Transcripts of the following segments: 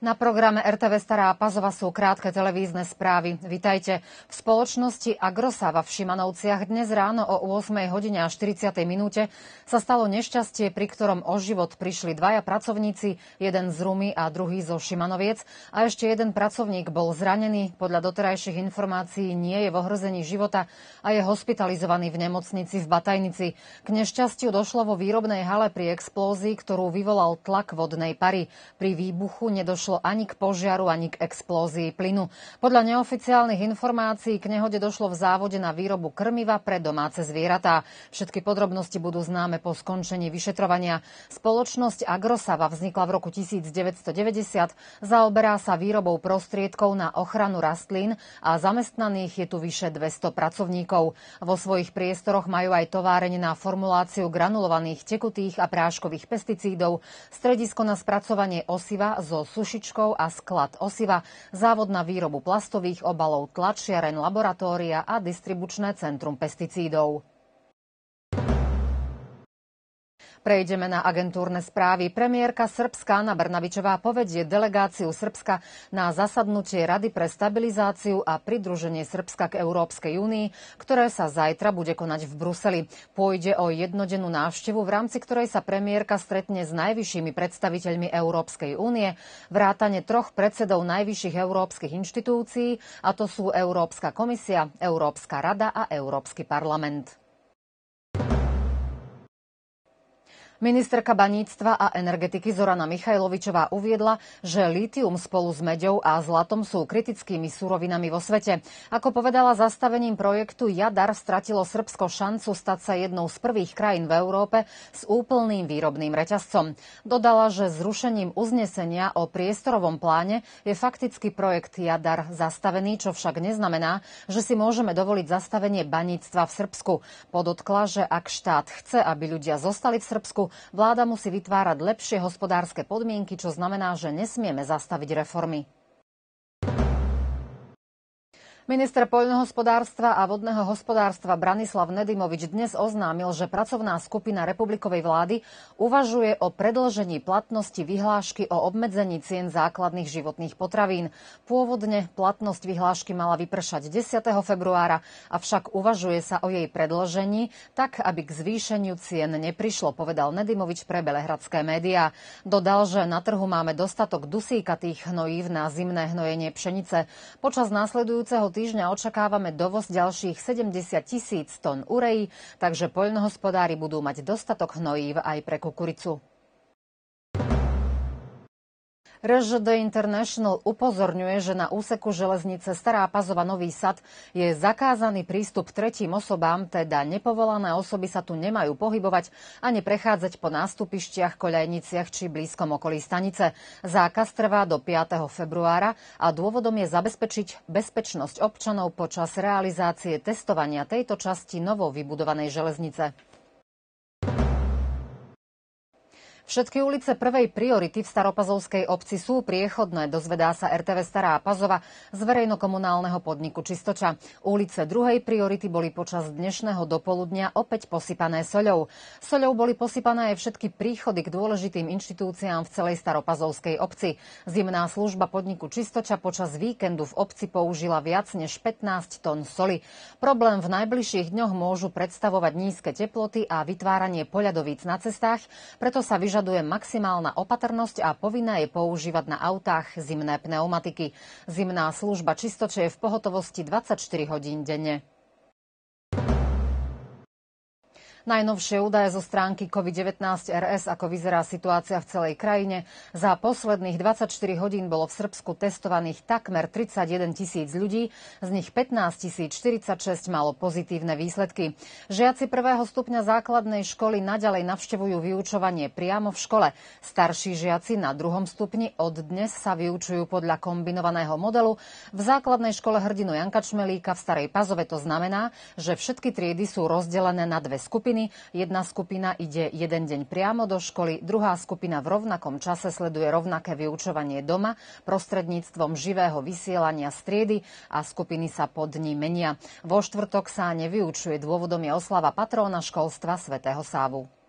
Na programe RTV Stará Pazova sú krátke televízne správy. Vitajte. V spoločnosti Agrosava v Šimanovciach dnes ráno o 8 hodine a 40 minúte sa stalo nešťastie, pri ktorom o život prišli dvaja pracovníci, jeden z Rumy a druhý zo Šimanoviec a ešte jeden pracovník bol zranený. Podľa doterajších informácií nie je v ohrození života a je hospitalizovaný v nemocnici v Batajnici. K nešťastiu došlo vo výrobnej hale pri explózii, ktorú vyvolal tlak vodnej pary. Pri výbuchu nedošlo nedošlo ani k požiaru, ani k explózii plynu. Podľa neoficiálnych informácií k nehode došlo v závode na výrobu krmiva pre domáce zvieratá. Všetky podrobnosti budú známe po skončení vyšetrovania. Spoločnosť Agrosava vznikla v roku 1990, zaoberá sa výrobou prostriedkov na ochranu rastlín a zamestnaných je tu vyše 200 pracovníkov. Vo svojich priestoroch majú aj továreň na formuláciu granulovaných tekutých a práškových pesticídov, stredisko na spracovanie osiva zo suši sušičkou a sklad osiva, závod na výrobu plastových obalov, tlačiareň, laboratória a distribučné centrum pesticídov. Prejdeme na agentúrne správy. Premiérka Srbska Anna Brnabičová povedie delegáciu Srbska na zasadnutie Rady pre stabilizáciu a pridruženie Srbska k Európskej únii, ktoré sa zajtra bude konať v Bruseli. Pôjde o jednodennú návštevu, v rámci ktorej sa premiérka stretne s najvyššími predstaviteľmi Európskej únie, vrátane troch predsedov najvyšších európskych inštitúcií, a to sú Európska komisia, Európska rada a Európsky parlament. Ministerka baníctva a energetiky Zorana Michajlovičová uviedla, že lítium spolu s meďou a zlatom sú kritickými surovinami vo svete. Ako povedala, zastavením projektu Jadar stratilo Srbsko šancu stať sa jednou z prvých krajín v Európe s úplným výrobným reťazcom. Dodala, že zrušením uznesenia o priestorovom pláne je fakticky projekt Jadar zastavený, čo však neznamená, že si môžeme dovoliť zastavenie baníctva v Srbsku. Podotkla, že ak štát chce, aby ľudia zostali v Srbsku, vláda musí vytvárať lepšie hospodárske podmienky, čo znamená, že nesmieme zastaviť reformy. Minister poľnohospodárstva a vodného hospodárstva Branislav Nedimovič dnes oznámil, že pracovná skupina republikovej vlády uvažuje o predlžení platnosti vyhlášky o obmedzení cien základných životných potravín. Pôvodne platnosť vyhlášky mala vypršať 10. februára, avšak uvažuje sa o jej predlžení, tak aby k zvýšeniu cien neprišlo, povedal Nedimovič pre belehradské médiá. Dodal, že na trhu máme dostatok dusíkatých hnojív na zimné hnojenie pšenice. Počas následujúceho týždňa očakávame dovoz ďalších 70 tisíc tón urejí, takže poľnohospodári budú mať dostatok hnojív aj pre kukuricu. RŽD International upozorňuje, že na úseku železnice Stará Pazova Nový Sad je zakázaný prístup tretím osobám, teda nepovolané osoby sa tu nemajú pohybovať ani prechádzať po nástupištiach, koľajniciach či blízkom okolí stanice. Zákaz trvá do 5. februára a dôvodom je zabezpečiť bezpečnosť občanov počas realizácie testovania tejto časti novo vybudovanej železnice. Všetky ulice prvej priority v Staropazovskej obci sú priechodné, dozvedá sa RTV Stará Pazova z verejnokomunálneho podniku Čistoča. Ulice druhej priority boli počas dnešného dopoludnia opäť posypané soľou. Soľou boli posypané aj všetky príchody k dôležitým inštitúciám v celej Staropazovskej obci. Zimná služba podniku Čistoča počas víkendu v obci použila viac než 15 tón soli. Problém v najbližších dňoch môžu predstavovať nízke teploty a vytváranie poľadovíc na cestách, preto sa vyžaduje vyžaduje maximálna opatrnosť a povinné je používať na autách zimné pneumatiky. Zimná služba čistoče je v pohotovosti 24 hodín denne. Najnovšie údaje zo stránky COVID-19 RS, ako vyzerá situácia v celej krajine. Za posledných 24 hodín bolo v Srbsku testovaných takmer 31 tisíc ľudí, z nich 15 046 malo pozitívne výsledky. Žiaci prvého stupňa základnej školy naďalej navštevujú vyučovanie priamo v škole. Starší žiaci na druhom stupni od dnes sa vyučujú podľa kombinovaného modelu. V základnej škole hrdinu Janka Čmelíka v Starej Pazove to znamená, že všetky triedy sú rozdelené na dve skupiny skupiny. Jedna skupina ide jeden deň priamo do školy, druhá skupina v rovnakom čase sleduje rovnaké vyučovanie doma prostredníctvom živého vysielania striedy a skupiny sa pod ní menia. Vo štvrtok sa nevyučuje, dôvodom je oslava patróna školstva svätého Sávu.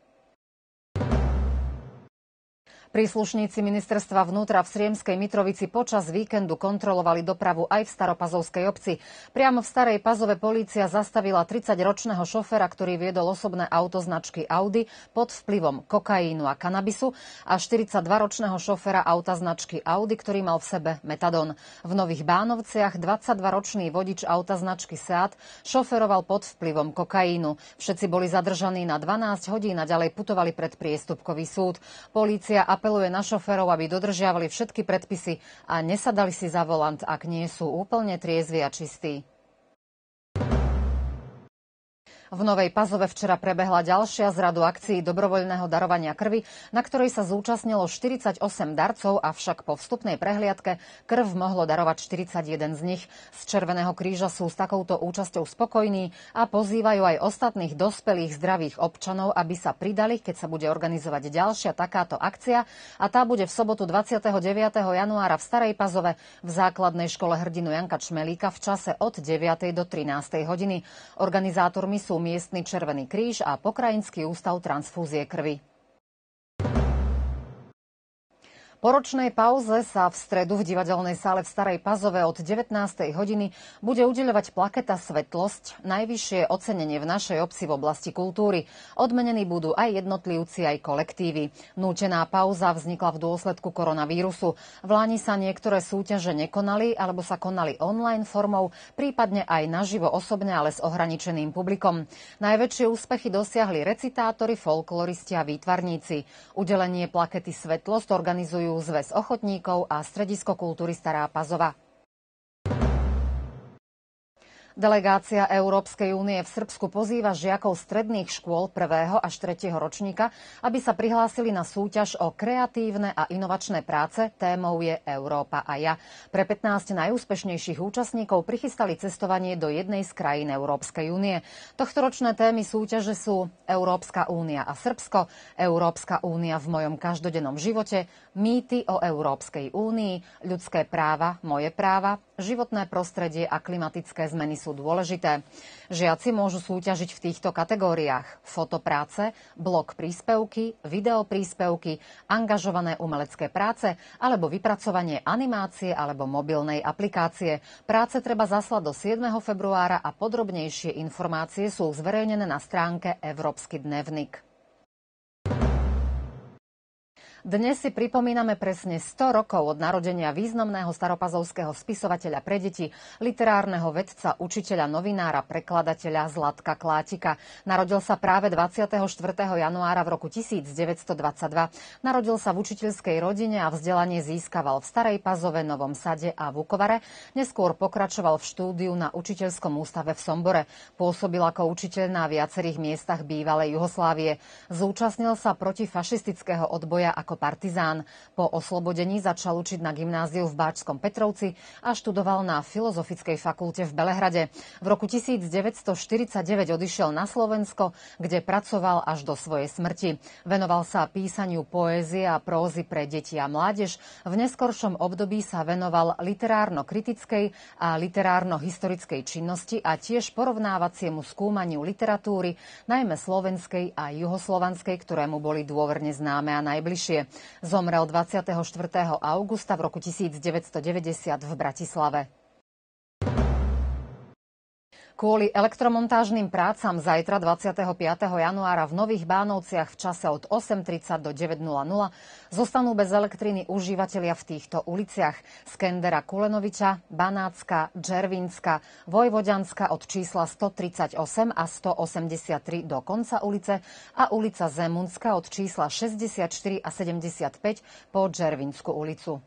Príslušníci ministerstva vnútra v Sriemskej Mitrovici počas víkendu kontrolovali dopravu aj v Staropazovskej obci. Priamo v Starej Pazove polícia zastavila 30-ročného šoféra, ktorý viedol osobné auto značky Audi pod vplyvom kokainu a kanabisu a 42-ročného šoféra auta značky Audi, ktorý mal v sebe metadon. V Nových Bánovciach 22-ročný vodič auta značky Seat šoferoval pod vplyvom kokainu. Všetci boli zadržaní na 12 hodín a ďalej putovali pred priestupkový súd. Polícia apeluje na šoférov, aby dodržiavali všetky predpisy a nesadali si za volant, ak nie sú úplne triezvi a čistí. V Novej Pazove včera prebehla ďalšia z radu akcií dobrovoľného darovania krvi, na ktorej sa zúčastnilo 48 darcov, avšak po vstupnej prehliadke krv mohlo darovať 41 z nich. Z Červeného kríža sú s takouto účasťou spokojní a pozývajú aj ostatných dospelých zdravých občanov, aby sa pridali, keď sa bude organizovať ďalšia takáto akcia a tá bude v sobotu 29. januára v Starej Pazove v základnej škole hrdinu Janka Čmelíka v čase od 9. do 13. hodiny. Organizátormi sú miestny Červený kríž a Pokrajinský ústav transfúzie krvi. Po ročnej pauze sa v stredu v divadelnej sále v Starej Pazove od 19. hodiny bude udeľovať plaketa Svetlosť, najvyššie ocenenie v našej obci v oblasti kultúry. Odmenení budú aj jednotlivci, aj kolektívy. Nútená pauza vznikla v dôsledku koronavírusu. V Láni sa niektoré súťaže nekonali alebo sa konali online formou, prípadne aj naživo osobne, ale s ohraničeným publikom. Najväčšie úspechy dosiahli recitátori, folkloristi a výtvarníci. Udelenie plakety Svetlosť organizujú Zväz ochotníkov a Stredisko kultúry Stará Pazova. Delegácia Európskej únie v Srbsku pozýva žiakov stredných škôl 1. až 3. ročníka, aby sa prihlásili na súťaž o kreatívne a inovačné práce. Témou je Európa a ja. Pre 15 najúspešnejších účastníkov prichystali cestovanie do jednej z krajín Európskej únie. Tohtoročné témy súťaže sú Európska únia a Srbsko, Európska únia v mojom každodennom živote, mýty o Európskej únii, ľudské práva, moje práva, životné prostredie a klimatické zmeny sú dôležité. Žiaci môžu súťažiť v týchto kategóriách fotopráce, blog príspevky, videopríspevky, angažované umelecké práce alebo vypracovanie animácie alebo mobilnej aplikácie. Práce treba zaslať do 7. februára a podrobnejšie informácie sú zverejnené na stránke Európsky dnevnik. Dnes si pripomíname presne 100 rokov od narodenia významného staropazovského spisovateľa pre deti, literárneho vedca, učiteľa, novinára, prekladateľa Zlatka Klátika. Narodil sa práve 24. januára v roku 1922. Narodil sa v učiteľskej rodine a vzdelanie získaval v Starej Pazove, Novom Sade a Vukovare. Neskôr pokračoval v štúdiu na učiteľskom ústave v Sombore. Pôsobil ako učiteľ na viacerých miestach bývalej Juhoslávie. Zúčastnil sa protifašistického odboja ako ako partizán. Po oslobodení začal učiť na gymnáziu v Báčskom Petrovci a študoval na Filozofickej fakulte v Belehrade. V roku 1949 odišiel na Slovensko, kde pracoval až do svojej smrti. Venoval sa písaniu poézie a prózy pre deti a mládež. V neskoršom období sa venoval literárno-kritickej a literárno-historickej činnosti a tiež porovnávaciemu skúmaniu literatúry, najmä slovenskej a juhoslovanskej, ktorému boli dôverne známe a najbližšie. Zomrel 24. augusta v roku 1990 v Bratislave. Kvôli elektromontážnym prácam zajtra 25. januára v Nových Bánovciach v čase od 8.30 do 9.00 zostanú bez elektriny užívateľia v týchto uliciach Skendera Kulenoviča, Banácka, Džervinska, Vojvoďanska od čísla 138 a 183 do konca ulice a ulica Zemunska od čísla 64 a 75 po Džervinskú ulicu.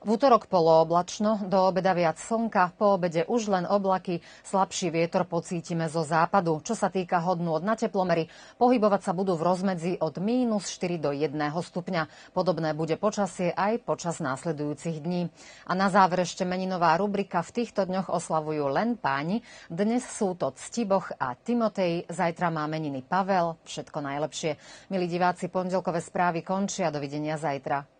V útorok polooblačno, do obeda viac slnka, po obede už len oblaky, slabší vietor pocítime zo západu. Čo sa týka hodnú od na teplomery, pohybovať sa budú v rozmedzi od mínus 4 do 1 stupňa. Podobné bude počasie aj počas následujúcich dní. A na záver ešte meninová rubrika. V týchto dňoch oslavujú len páni. Dnes sú to Ctiboch a Timotej. Zajtra má meniny Pavel. Všetko najlepšie. Milí diváci, pondelkové správy končia. Dovidenia zajtra.